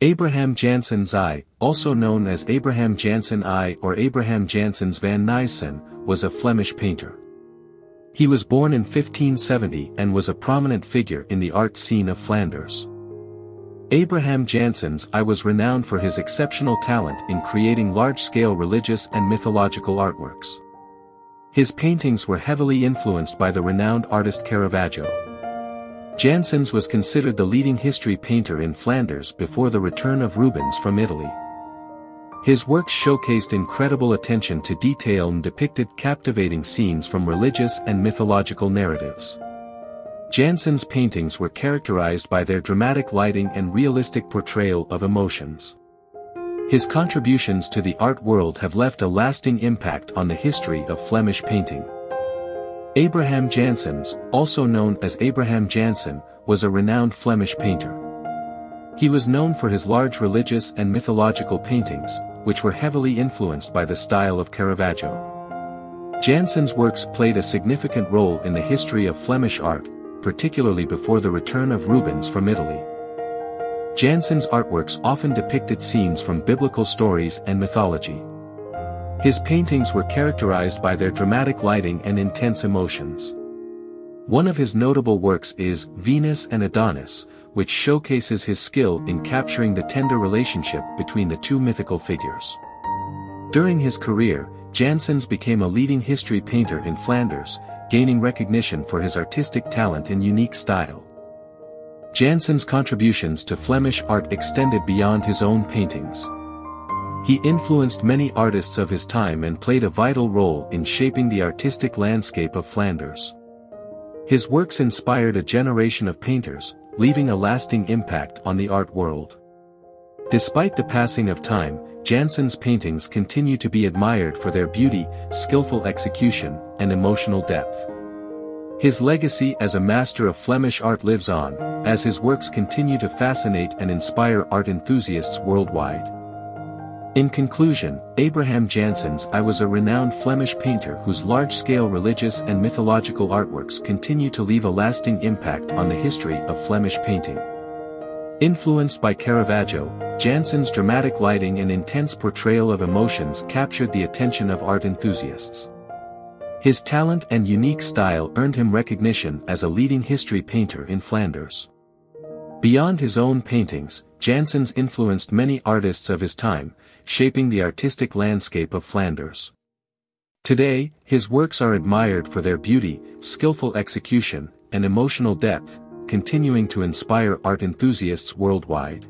Abraham Janssens I, also known as Abraham Janssen I or Abraham Janssens van Nuyssen, was a Flemish painter. He was born in 1570 and was a prominent figure in the art scene of Flanders. Abraham Janssens I was renowned for his exceptional talent in creating large-scale religious and mythological artworks. His paintings were heavily influenced by the renowned artist Caravaggio. Janssens was considered the leading history painter in Flanders before the return of Rubens from Italy. His works showcased incredible attention to detail and depicted captivating scenes from religious and mythological narratives. Janssens' paintings were characterized by their dramatic lighting and realistic portrayal of emotions. His contributions to the art world have left a lasting impact on the history of Flemish painting. Abraham Janssens, also known as Abraham Janssen, was a renowned Flemish painter. He was known for his large religious and mythological paintings, which were heavily influenced by the style of Caravaggio. Janssens' works played a significant role in the history of Flemish art, particularly before the return of Rubens from Italy. Janssens' artworks often depicted scenes from biblical stories and mythology. His paintings were characterized by their dramatic lighting and intense emotions. One of his notable works is Venus and Adonis, which showcases his skill in capturing the tender relationship between the two mythical figures. During his career, Janssens became a leading history painter in Flanders, gaining recognition for his artistic talent and unique style. Janssens' contributions to Flemish art extended beyond his own paintings. He influenced many artists of his time and played a vital role in shaping the artistic landscape of Flanders. His works inspired a generation of painters, leaving a lasting impact on the art world. Despite the passing of time, Janssens' paintings continue to be admired for their beauty, skillful execution, and emotional depth. His legacy as a master of Flemish art lives on, as his works continue to fascinate and inspire art enthusiasts worldwide. In conclusion, Abraham Janssens I was a renowned Flemish painter whose large-scale religious and mythological artworks continue to leave a lasting impact on the history of Flemish painting. Influenced by Caravaggio, Janssens' dramatic lighting and intense portrayal of emotions captured the attention of art enthusiasts. His talent and unique style earned him recognition as a leading history painter in Flanders. Beyond his own paintings, Janssens influenced many artists of his time, shaping the artistic landscape of Flanders. Today, his works are admired for their beauty, skillful execution, and emotional depth, continuing to inspire art enthusiasts worldwide.